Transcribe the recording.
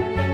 Bye.